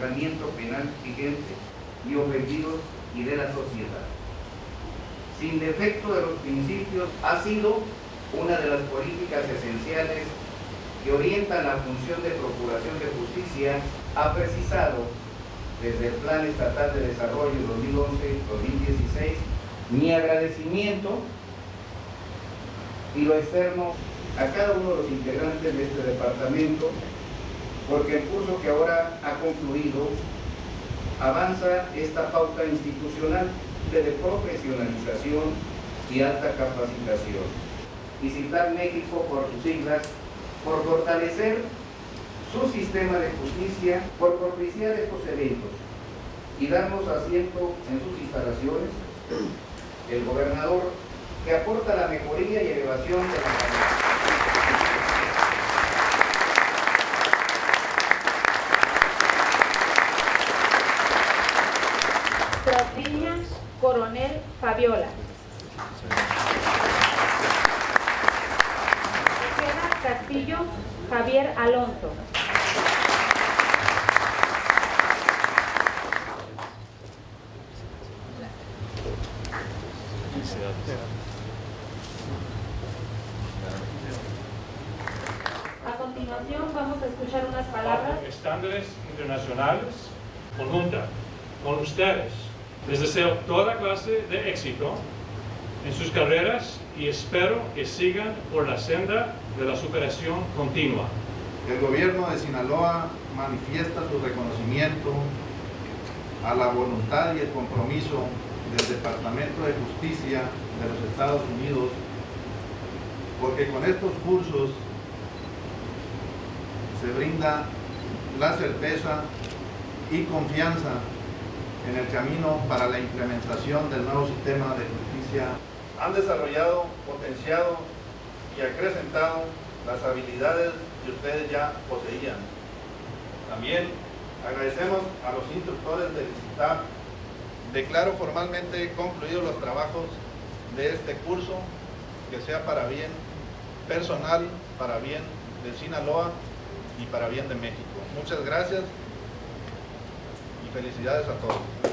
penal vigente y ofendidos y de la sociedad. Sin defecto de los principios, ha sido una de las políticas esenciales que orientan la función de procuración de justicia, ha precisado desde el Plan Estatal de Desarrollo 2011-2016 mi agradecimiento y lo externo a cada uno de los integrantes de este departamento porque el curso que ahora concluido avanza esta pauta institucional de profesionalización y alta capacitación. Y citar México por sus siglas, por fortalecer su sistema de justicia, por propiciar estos eventos y darnos asiento en sus instalaciones, el gobernador que aporta la mejoría y elevación de la calidad. Trapiña Coronel Fabiola. Castillo Javier Alonso. A continuación vamos a escuchar unas palabras. estándares internacionales, conjunta con ustedes. Les deseo toda clase de éxito en sus carreras y espero que sigan por la senda de la superación continua. El gobierno de Sinaloa manifiesta su reconocimiento a la voluntad y el compromiso del Departamento de Justicia de los Estados Unidos, porque con estos cursos se brinda la certeza y confianza en el camino para la implementación del nuevo sistema de justicia. Han desarrollado, potenciado y acrecentado las habilidades que ustedes ya poseían. También agradecemos a los instructores del CITAP. Declaro formalmente concluidos los trabajos de este curso, que sea para bien personal, para bien de Sinaloa y para bien de México. Muchas gracias y felicidades a todos.